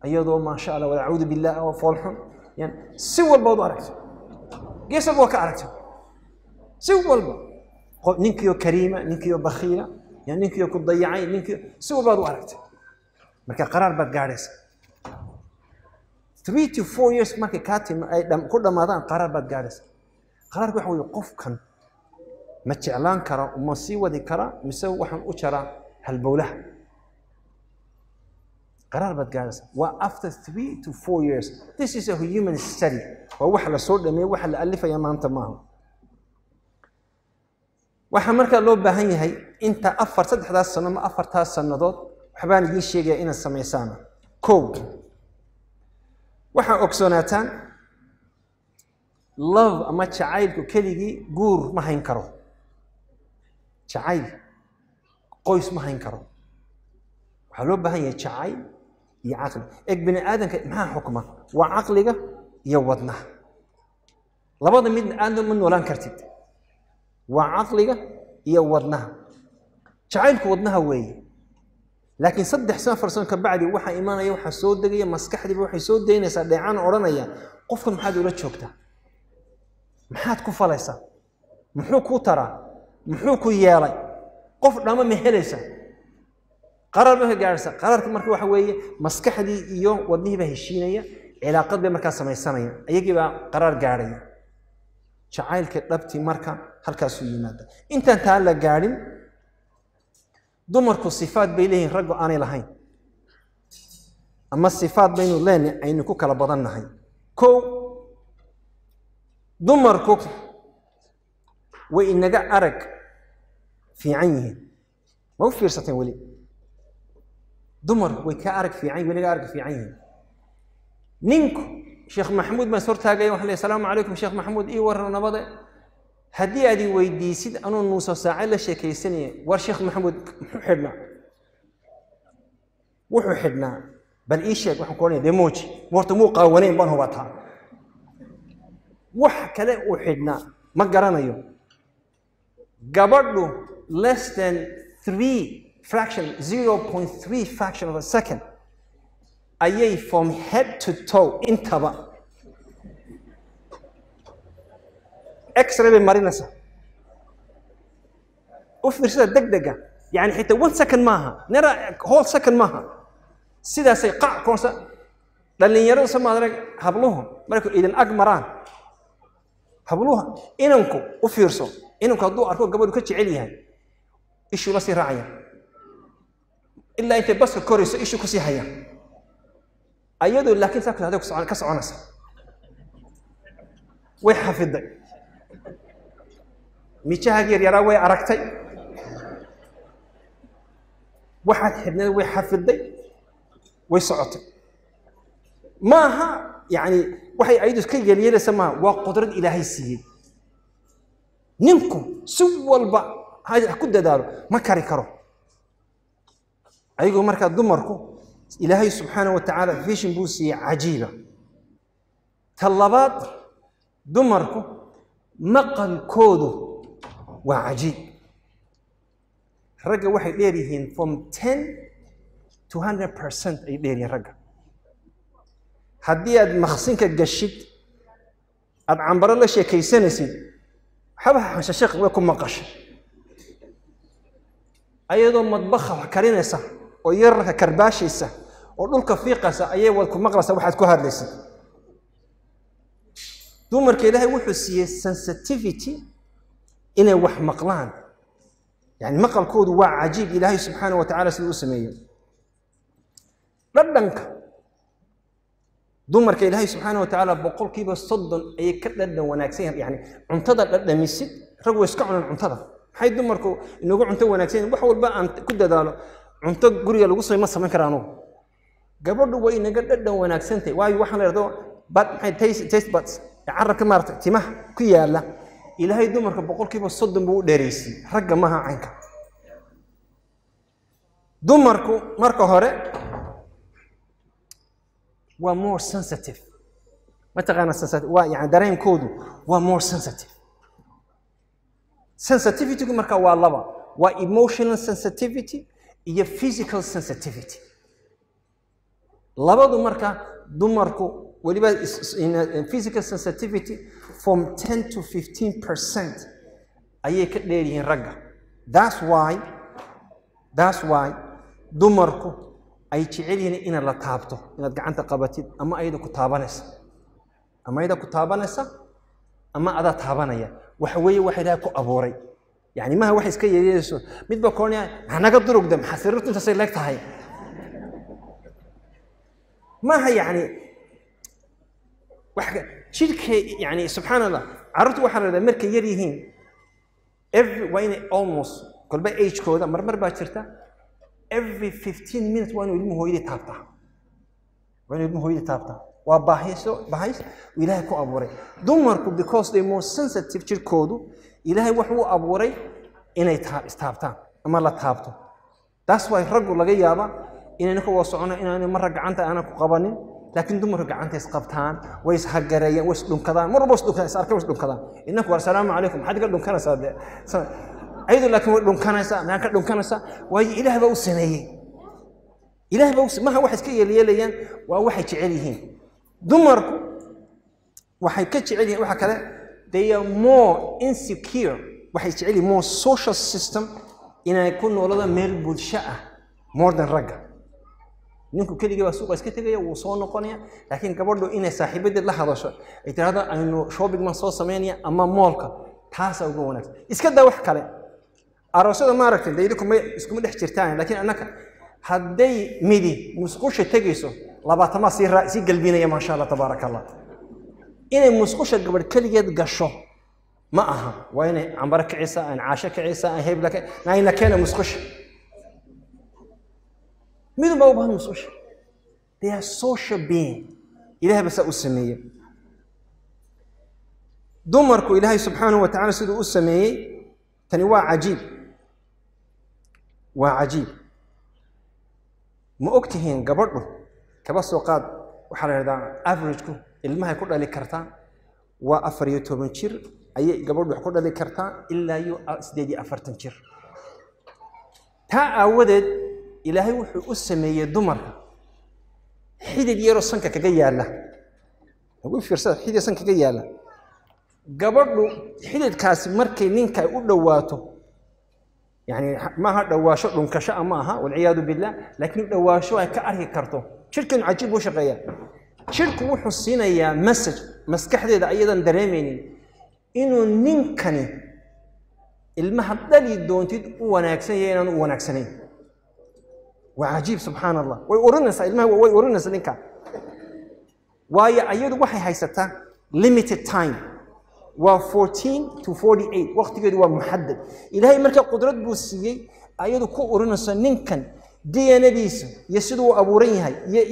iyadoo maasha allah walaacuudu billah oo foolxun yan si walba waad u aragtay. Gees walba waa ka aragtay. Si walba. Ninkiioo kariima ninkiioo bakhiila yani ninkiioo ku dayacay ninkii si walba waad u aragtay. Marka qaraar baad gaadhaysa. Three to four years markay kaa tim ay ku dhammaadaan qaraar baad gaadhaysa. Qaraarku waxa weye qofkan ma jeclaan kara ma sii wadi kara mise waxaan u jaraa halbowlaha qaraar baad gaaraysa waa after three to four years. This is a human study. Waa wax la soo dhameeyey waxa la alifaya maanta maaha waxaa markaa loo baahan yahay inta afar saddexdaas sano ama afartaas sannadood waxbaan idiin sheegaya inaad samaysaan kow waxaa ogsoonaataan love ama jacaylku keligii guur ma hayn karo. Jacayl qoys ma hayn karo. Waxaa loo baahan yahay jacayl iyo caqli eg bini aadamka maxaa xukma? Waa caqliga iyo wadnaha. Labada mid aadna ma noolaan kartid waa caqliga iyo wadnaha. Jacaylku wadnaha weeye. Laakiin saddex sano afar sano kabacdi waxaa imaanaya waxaa soo degaya maskaxdiiba waxay soo daynaysaa dheecaan odhanaya qofkan maxaad ula joogtaa? Maxaad ku falaysaa? Muxuu kuu taraa? Muxuu ku yeelay? Qof dhama ma helaysa qaraar bay ka gaarhaysa qaraarka marka waxa weeye maskaxdii iyo wadnihii baa heshiinaya cilaaqad bay markaa samaysanaya iyagii baa qaraar gaadhaya jacaylka dhabtii marka halkaasuu yimaada. Intaan taa la gaadhin dumarku sifaad bay leeyihiin raggu aanay lahayn. Ama sifaad baynu leenahay aynu ku kala badannahay. Kow dumarku way inaga arag fiican yihiin. Ma u fiirsateen weli? Dumarku way ka arag fiican way inaga arag fiican yihiin. Ninku sheekh maxamuud baan is hortaagaya waxaan leeyahay asalaamu calaykum sheekh maxamuud ii warran nabade haddii aad i weydiisid anuu nuuso saace la sheekaysanaya war sheekh maxamuud muxuu xidhnaa? Wuxuu xidhnaa. Bal ii sheeg waxaan ku odhanaya dee mooji. Horta muu qaawanayn baan hubataa wax kale uu xidhnaa ma garanayo. Gabadhu less than three fraction zero point three fraction of a second ayay from head to toe intaba x-ray bay marinaysaa. U fiirsada deg dega yani xitaa one second maaha nera whole second maaha. Sidaasay qac koonsa dhallinyaradu samaad arag habluhu markay idin ag maraan habluha inanku u fiirso inanku hadduu arko gabadhu ka jecel yahay ishuu la sii raacaya. Ilaa intay baska korayso ishuu ku sii haya. Ayadoo laakiin saa kusaade ka soconaysa. Way xafiday mijahaagi yaryaraa way aragtay. Waxaad xidhneed way xafiday way socotay. Maaha yani waxay ayadu ka yeelyeelaysa maaha waa qudrad ilaahay siiyey. Ninku si walba ha ku dadaalo ma kari karo. Ayagoo markaa dumarku ilaahay subxaana wa tacaala vision buu siiyey cajiiba. Ta labaad dumarku maqalkoodu waa cajiib. Ragga waxay dheer yihiin from ten to hundred percent ay dheer yihiin ragga. Haddii aad maqsinka gashid aada cambaro la sheekaysanaysid waxba xanshasheeq way ku maqashay. Ayadoo madbakha wax karinaysa oo yararka karbaashaysa oo dhulka fiiqaysa ayay wad ku maqlaysa waxaad ku hadlaysid. Dumarka ilaahay wuxuu siiyey sensitivity inay wax maqlaan. Yani maqalkoodu waa cajiib ilaahay subxaana wa tacala siduu u sameeyey dhadhanka. Dumarka ilaahay subxaana wa tacaala boqolkiiba soddon ayay ka dhadhan wanaagsan yahan yani cuntada dhadhamisid rag way iska cunaan cuntada. Maxay dumarku inagu cunto wanaagsan yahin wax walba aan ku dadaalo. Cunto guriga lagu samay ma samayn kara anugu gabadhu way inaga dhadhan wanaagsantahay waayo waxaan idhahdo bad maxay taste buds. Carabka maarata timaha ku yaalla ilaahay dumarka boqolkiiba soddon buu u dheeraysay. Ragga maaha caynka. Dumarku marka hore waa more sensitive. Mataqaana waa yani dareenkoodu waa more sensitive. Sensitivitygu marka waa laba. Waa emotional sensitivity iyo physical sensitivity. Labadu marka dumarku weliba physical sensitivity from ten to fifteen percent. Ayay ka dheer yihiin ragga. That's why that's why dumarku ay jecel yihiin inaad la taabto inaad gacanta qabatid ama ayada ku taabanaysa. Ama ayada ku taabanaysa ama adaa taabanaya. Waxa weeye waxa ilaahay ku abuuray. Yani maha wax iska yeeyeyso midba koonaya hanaga durugda maxaa sariirtu intaasay leeg tahay? Maaha yani jidhka yani subxaan allah carruurtu waxaa la dhahdaa markay yar yihiin every waa inay almost kolba agekooda marmar baa jirta every fifteen minutes waa inuu ilmuhu hooyadii taabtaa. Waa inuu ilmuhu hooyadii taabtaa. Waa baahiso baahis ilaahay ku abuuray. Dumarku because they more sensitive jirkoodu ilaahay wuxuu abuuray inay taa istaabtaan ama la taabto. Taas waa raggu laga yaaba inayna ka wada socono inaanay marra gacanta aanan ku qabanin laakiin dumarku gacanta isqabtaan way ishagareeyaan way isdhunkadaan mar walba isdhunkadaan is arkay way isdhunkadaan inaku war salaamu calaykum maxaad iga dhunkanaysaa dee ayadu laakiin way dhunkanaysaa maxaa ka dhunkanaysaa waayo ilaah baa u sameeyey ilaah baa u maha waxay iska yeelyeelayaan waa waxay jecel yihiin dumarku waxay ka jecel yihiin waxa kale they are more insecure. waxay jecel yihiin more social system. inay ku noolada meel bulsho ah more than ragga ninku keligii baa suuqa iska tegaya wuu soo noqonaya. Laakiin gabadhu inay saaxiibadeed la hadasho ay tirahdo aynu shopping man soo samaynaya ama moolka taasaa uga wanaagsan. Iska daa wax kale. Aroosyada maaragtay idinkuma iskuma dhex jirtaan. Laakiin annaka hadday midi musqusha tegayso labaatamaa sii raa sii galbinaya maasha allah tabaaraka allah inay musqusha gabadh keligeed gasho ma aha. Waa inay cambaro kicisa aan caasho kicisa aan hebla ayna keena musqusha midun baa u baahan musqusha they are social being. Ilahay ba saa u sameeyey. Dumarku ilaahay subxaanahu wa tacala siduu u sameeyey tani waa cajiib. Waa cajiib. Ma og tihiin gabadhu? Kaba soo qaad. Waxaa la yidhahdaa averageku ilmahay ku dhali kartaa waa afar iyo toban jir ayay gabadhu wax ku dhali kartaa ilaa iyo sideed iyo afartan jir. Taa aawadeed ilaahay wuxuu u sameeyey dumarka. Xidid yaroo sanka kaga yaalla. Ugu fiirsada xidid sanka kaga yaalla. Gabadhu xididkaasi markay ninka u dhowaato yani maaha dhawaasho dhunkasho a ma aha walciyaadu billah laakiin dhawaasho ay ka arki karto. Jirkan cajiib u shaqeeya jirku wuxuu siinayaa message maskaxdeeda ayadan dareemaynin inuu ninkani ilmaha dhali doontid u wanaagsan yahay inaan u wanaagsanayn waa cajiib subxaan allah way urinaysaa ilmaha way urinaysaa ninka waayo ayadu waxay haysataa limited time waa 14 to 48 waqtigeedu waa muxadad ilaahay marka qudrad buu siiyey ayadu ku urinayso ninkan dnadiisa iyo siduu u abuuran yahay iyo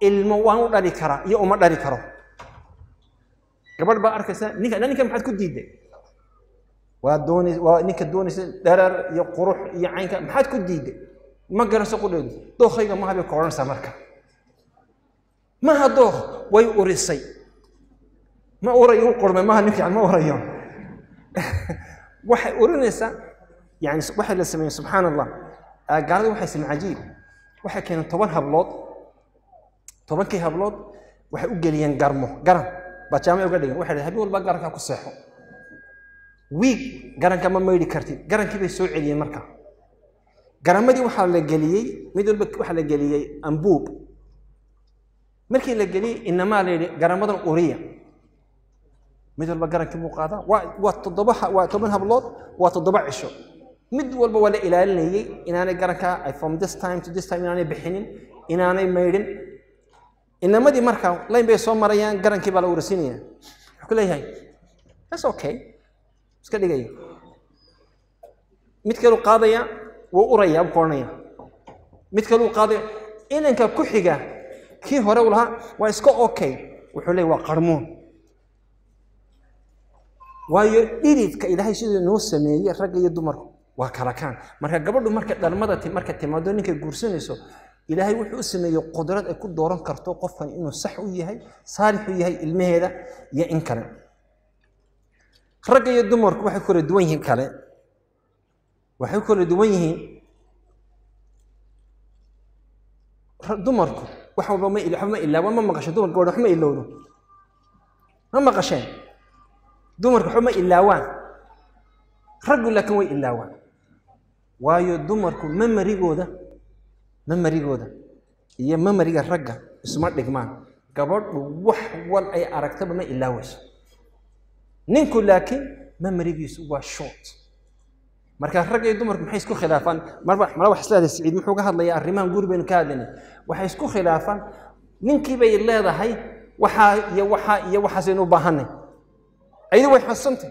ilmo waan u dhali karaa iyo uma dhali karo gabadh baa arkaysa ninka ninka maxaad ku diiday waa dooni waa ninka doonaysa dharar iyo qurux iyo caynka maxaad ku diiday ma garanayso qudheedu dookayga maha bay ka odhanaysaa marka. Maha dook way urisay. Ma urayo u qurmay maha ninka ma urayo. Waxay urinaysaa yani waxay la sameeyey subxaan allah gaalada waxay sameeyey cajiib. Waxay keeneen toban hablood tobankii hablood waxay u geliyeen garmo garan. Baa jaamay uga dhigan waxay habeen walba garankaa ku seexo. Wiig garanka ma maydhi kartid. Garankii bay soo celiyeen marka garamadii waxaa la geliyey mid walba waxaa la geliyey ambuub. Markii la geliyey inamaa la yidhi garamadan uriya. Mid walba garankii buu qaadaa. Waa toddoba waa toban hablood waa toddoba cisho. Mid walba waa la ilaalinayey inaanay garankaa from this time to this time inaanay bixinin inaanay maydhin. Inamadii markaa layn bay soo marayaan garankii baa la ursinaya wuxuu ku leeyahay that's okay. Iska dhigaya. Mid kaluu qaadaya wuu uraya buu koranaya mid kaluu qaadaya inanka ku xiga kii hore uu lahaa waa iska okay. Wuxuu leeyahy waa qarmuun waayo dhididka ilaahay siduu noo sameeyey ragga iyo dumarku waa kala marka gabadhu marka dhalmada marka timaado ninkay guursanayso ilaahay wuxuu u sameeyey qudrad ay ku dooran karto qofkan inuu sax u yahay saalix u yahay ilmaheeda iyo in kale. Ragga iyo dumarku waxay kala duwan yihiin kale waxay kala duwan yihiin dumarku. Wax walba ma waxba ma ilaawan ma maqasho dumar gabadh wax ma ilowdo ma maqasheen. Dumarku waxba ma ilaawaan raggu laakiin way ilaawaan waayo dumarku mamarigooda mamarigooda iyo mamariga ragga isuma dhigmaan. Gabadhu wax wal ay aragtaba ma ilaawayso ninku laakiin mamarigiisu waa short marka rag iyo dumarku maxay isku khilaafaan? Marba mala wax isleedahay siciid muxuu ka hadlayaa arrimahan guri ka hadlaynay waxay isku khilaafaan. Ninkii leedahay waxaa iyo waxaa iyo waxaasaynu u baahanay ayadu way xasantay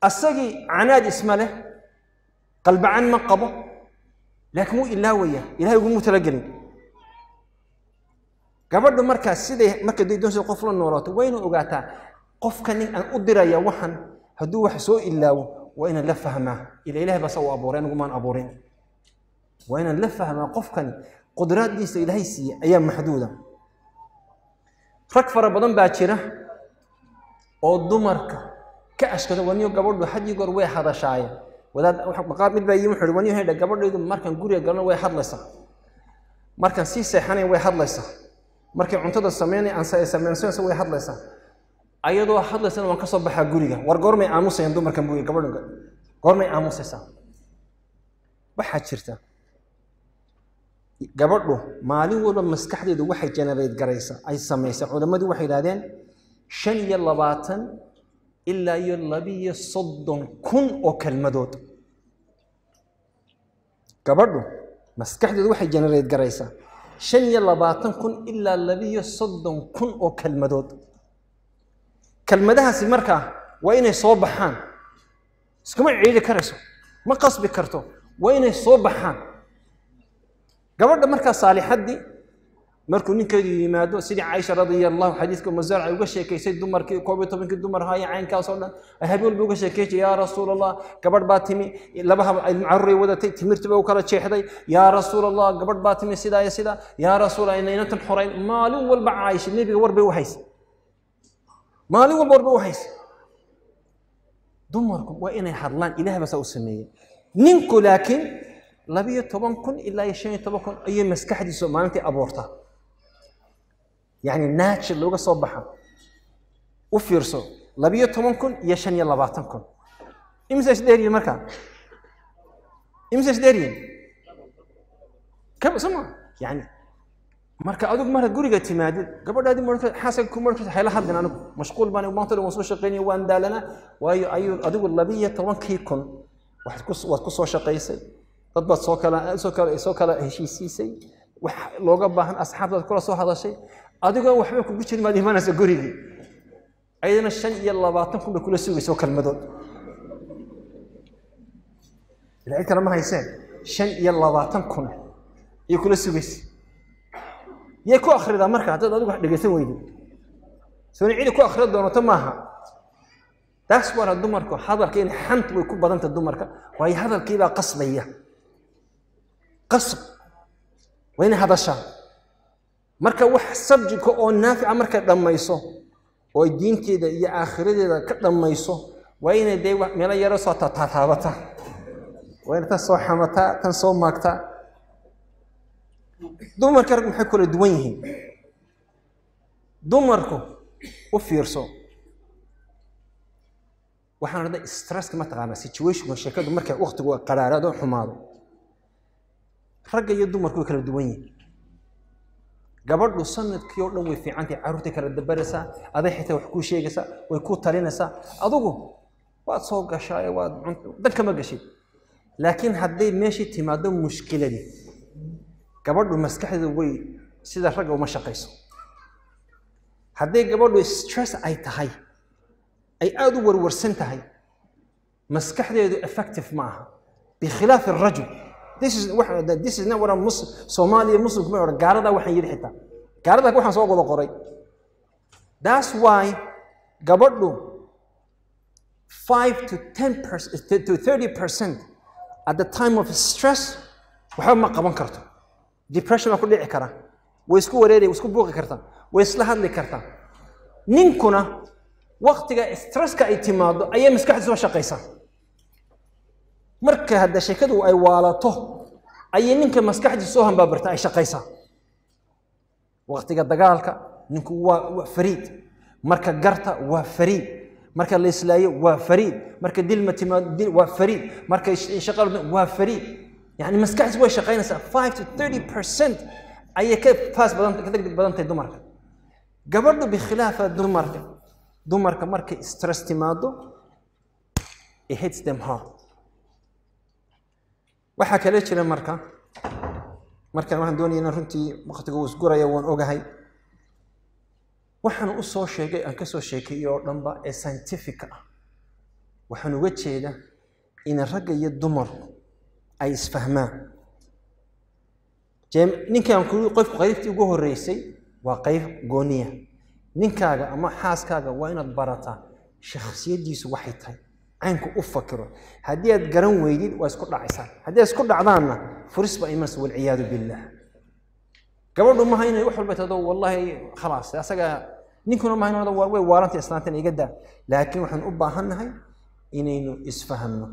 asagii canaad isma leh qalbacan ma qabo laakiin wuu ilaawaya ilahay ugumuu talagelin gabadhu markaas siday markay day doonaysa qof la noolaato waa inay ogaataa qofka nin aan u diraya waxan hadduu wax soo ilaawo waa inaan la fahmaa ila ilahay basa u abuuray anigu abuurin. Waa inaan la fahmaa qofkani qudraaddiisa ilaahay siiye ayaa maxduuda. Rag fara badan baa jira oo dumarka ka ashkada waniyo gabadhu had iyo goor way hadashaayeen. Wadaad qaar mid baa yimi wuxuu waniyo hedha gabadhaydu markaan guriga galno way hadlaysaa markaan sii seexanay way hadlaysaa markay cuntada sameynay aan sameynaysa way hadlaysaa ayadoo hadlaysana waan ka soo baxaa guriga. War goormay aamusayaan dumarkan buuyi gabadhu goormay aamusaysaa. Waxaa jirta. Gabadhu maalin walba maskaxdeedu waxay generate garaysa ay samaysa culammadu waxay yidhahdeen shan iyo labaatan ilaa iyo labiyo soddon kun oo kelmadood. Gabadhu maskaxdeedu waxay generate garaysaa shan iyo labaatan kun ilaa labiyo soddon kun oo kelmadood kelmadahaasi markaa waa inay soo baxaan. Iskuma ciidi karayso ma qasbi karto waa inay soo baxaan. Gabadha markaa saalixaddii markuu ninkeedu yimaado sidii caaisha radia allahu xadiidka mazaar ay uga sheekaysay dumarkii koob iyo tobankii dumar haaye caynkaas oo dhan habeen walba uga sheekeysay yaa rasuul allah gabadh baa timi laba caruuray wadatay timirtii u kala jeexday yaa rasuul allah gabadh baa timi sidaa iyo sidaa yaa rasuul allah inaynatan xorayn maalin walba caaisha nebiga war bay u haysay maalin walba war bay u haysay dumarku waa inay hadlaan ilaah baa saa u sameeyey. Ninku laakiin labiyo toban kun ilaa iyo shan iyo toban kun ayay maskaxdiisu maalintii abuurtaa. Yacni naajir looga soo baxa u fiirso labiyo toban kun iyo shan iyo labaatan kun. Imisa isdheeriyin markaa imisa isdheeriyin kaba soma yani marka adigu marka guriga timaadid gabadhaadi marka xaasaga ku marka hayla hadlin anigu mashquul baan maanta waan soo shaqeynaya waan daalanaa waayo ayuu adigu labiyo tobankii kun waad ku soo shaqaysay. Dad baad soo kala soo kala soo kala heshiisiisay wax looga baahan asxaabtaad kula soo hadashay. Adigoo waxba kugu jirin maad imanaysa gurigii. Ayadana shan iyo labaatan kun bay kula sugayso kelmadood ilaa cid kale ma hayseen shan iyo labaatan kun ayay kula sugaysa yay ku akhridaa marka haddaad adigu wax dhegaysan weydid sooni cidi ku akhri doonato maaha taas waana dumarku hadalka in xant way ku badanta dumarka waayo hadalkiibaa qasbaya qasb waa inay hadashaa marka wax sabjika oo naafica markay dhammayso oo diinteeda iyo aakhiradeeda ka dhammayso waa inay dee meelo yaro soo taataabata waa inay tan soo xamataa tan soo maagtaa dumarka rag maxay kala duwan yihiin? Dumarku u fiirso. Waxaan odhan stresska mataqaanaa situationka sheekadu markay waqtigu qaraaraado xumaado. Ragga iyo dumarku way kala duwan yihiin. Gabadhu sannadkii oo dhan way fiicantahay carruurtay kala dabaraysaa aday xitaa wax kuu sheegaysaa way kuu talinaysaa. Adugu waad soo gashaaye waad dan kama gashid. Laakiin hadday meeshii timaado mushkiladii gabadhu maskaxdeedu way sida ragga uma shaqayso. Hadday gabadhu stress ay tahay ay aada u warwarsan tahay maskaxdeedu effective ma aha. Bikhilaaf arajul this is this is not what I'm Muslim Soomaaliya Muslimku ma oran. Gaarada waxaan yidhi xitaa. Gaarada waxaan soo wada qoray. That's why gabadhu 5 to 10 percent to 30 percent at the time of stress waxba ma qaban karto depression waa ku dhici kara. Way isku wareeri way isku buuqi kartaa way isla hadli kartaa ninkuna waqtiga stresska ay timaado ayay maskaxda soo shaqaysaa marka hadda sheekadu ay waalato ayay ninka maskaxdiisa soo hambaabarta ay shaqaysaa waqtiga dagaalka ninku waa waa fariid. Marka garta waa fariid. Marka la islaayo waa fariid. Marka dilma timaado dil waa fariid. Marka shaqo waa fariid yani maskaxdiisa way shaqaynaysaa 5 to 30 percent. ayay ka faas badan ka degdeg badan tahay dumarka gabadhu bikhilaafa dumarka dumarka markay stress timaado it hits them hard. waxaa kale jira marka markan waxaan doonaya inaan runtii waktiga uu isguraya waan ogahay waxaan u soo sheegay aan ka soo sheekeeyey oo dhanba ee scientific. ah waxaan uga jeeda in ragga iyo dumarku ay isfahmaan. Ninkaan ku qofku qaybtii ugu horreysay waa qayb gooniya. Ninkaaga ama xaaskaaga waa inaad barataa shakhsiyaddiisu waxay tahay caynku u fakiro. Haddii aad garan weydid waa isku dhacaysaan haddii aad isku dhacdaanna furis baa imanaysa walciyaadu billah. Gabadhu maha inay wax walba tahdo wallaahi khalaas. Asaga ninkuna maha war way waaranta islaantan iga daa. Laakiin waxaan u baahannahay inaynu isfahamno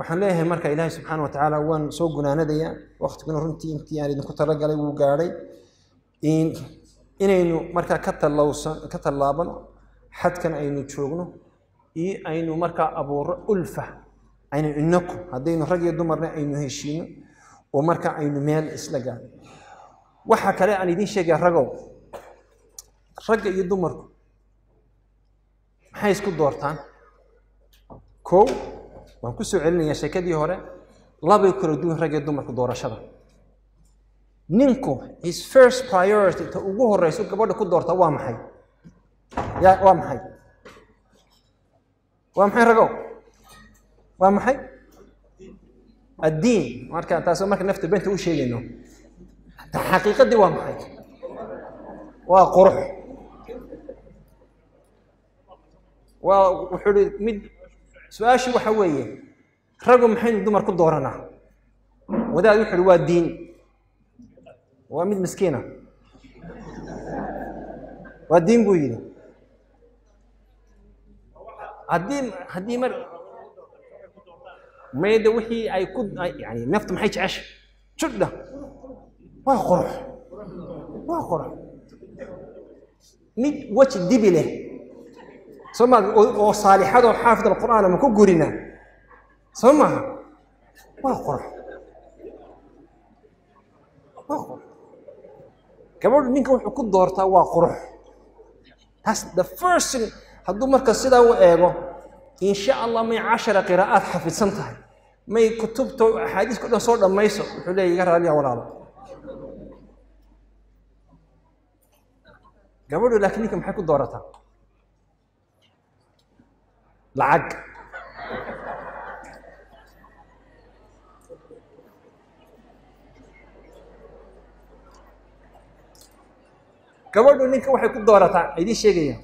waxaan leeyahay marka ilaahay subxaana watacaala waan soo gunaanadayaa waktiguna runtii intii aan idinku talagalay wuu gaadhay. Inaynu markaa ka tallowsan ka tallaabano xadkan aynu joogno iyo aynu markaa abuuro ulfa aynu inaku haddaynu rag iyo dumarna aynu heshiino oo markaa aynu meel isla gaadho. Waxaa kale aan idiin sheegaya ragow ragga iyo dumarku maxay isku doortaan? Kow waan ku soo celinayaa sheekadii hore labay kala duwan rag iyo dumarku doorashada. Ninku his first priority ta ugu horeyso gabadha ku doorta waa maxay? Ya waa maxay? Waa maxay ragow waa maxay? Addiin. Marka taasoo marka nafta beenta u sheegayno xaqiiqadii waa maxay? Waa qurux. Waa wuxuu hi mid su'aashii waxa weeye ragu maxaynu dumar ku dooranaa wadaad wuxu uhi waa diin. Waa mid miskiina waa diin buu yidhi. Haddii haddii mar mayda wixii ay ku yani naftu maxay jecesha judha waa qurux. Waa qurux. Mid weji dibi leh soo maa oo saalixadoo xaafid alqur'aan ama ku gurina? Soo maaha waa qurux. Waa qurux. Gabadhu ninka wuxuu ku doortaa waa qurux. Taas the first thing. Hadduu marka sidaa u eego insha allah may cashara qiraa'aad xafidsan tahay. May kutubta axaadiiska o dhan soo dhammayso. Wuxuu leeya iga raaliya walaalo. Gabadhu laakiin ninka maxay ku doorataa lacag gabadhu ninka waxay ku doorataa idiin sheegaya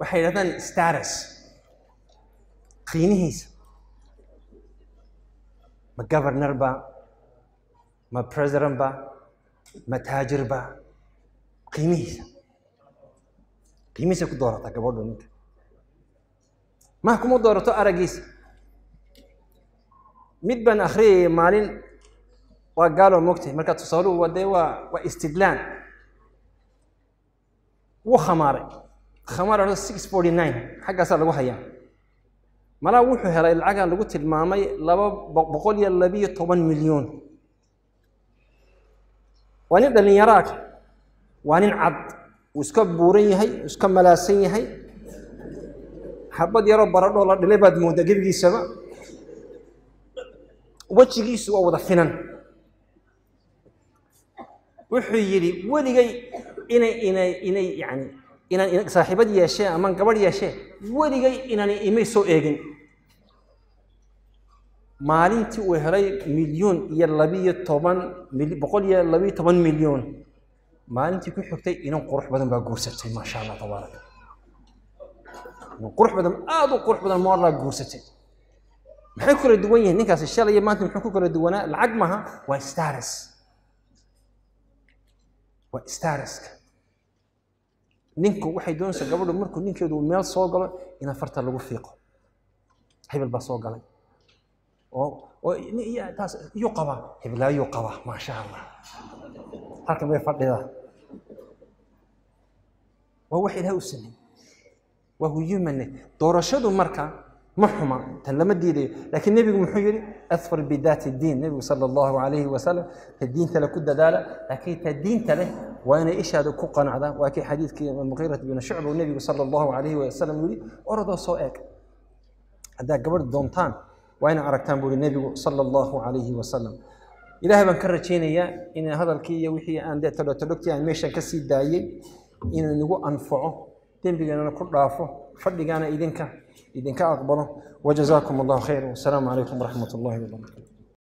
waxay yidhahdaan status qiimihiisa ma governor ba ma president ba ma taajir ba qiimihiisa qiimihiisa ku doorataa gabadhu ninka maha kuma doorato araggiisa mid baan akhriyayay maalin waa gaaloo mogtahay marka tusaaluhu waa dee waa waa istidlaan. Wuu khamaaray. Khamaar six forty nine xaggaasaa lagu hayaa. Malaa wuxuu helay lacagan lagu tilmaamay laba boqol iyo labiyo toban milyoon waa nin dhallinyaraag waa nin cad. Uu iska buuran yahay iska malaasan yahay xabad yaroo baradhoo la dhilay baad moodaa gebigiisaba. Wejigiisu waa wada finan. Wuxuu yidhi weligay inay inay inay yani inaan saaxiibad yeeshee ama gabadh yeeshee weligay inaan imay soo eegin. Maalintii uu helay milyoon iyo labiyo toban boqol iyo labiyo toban milyoon. Maalintii ku xigtay inan qurux badan baa guursatay maasha allah tabaaraka qurux badan aada u qurux badan moorlaa guursatay. Maxay kala duwan yihiin ninkaasi shalay maanta muxuu ku kala duwanaa? Lacag maaha waa status waa statuska ninku waxay doonaysaa gabadhu markuu ninkeedu meel soo galo in afarta lagu fiiqo. Hebel baa soo galay. Taas iyuu qabaa. Hebelaa yuu qabaa maasha allah halkan bay fadhidaa. Waa wax ilaah u sameeyey waa huyumane doorashadu marka ma xuma tan lama diidayo laakiin nebigu muxuu yidhi adfar bidaati diin nebigu sala allahu calayhi wasalam ta diinta le ku dadaala laakiin ta diinta leh waa inay ishaada ku qanacdaa waa kii xadiidkii muqiirat bin shucba uu nebigu sala allahu calayhi wasalam yidhi orodoo soo eeg haddaa gabadh doontaan waa ina aragtaan buuri nebigu sala allahu calayhi wasalam ilaahay baan ka rajaynayaa in hadalkii iyo wixii aan dee todhotodhogtii aan meeshan ka sii daayey inuu inagu anfaco dembigana ku dhaafo fadhigaana idinka idinka aqbalo wajazaakum allahu khayr wasalaamu calaykum waraxmat ullahi wabarakatu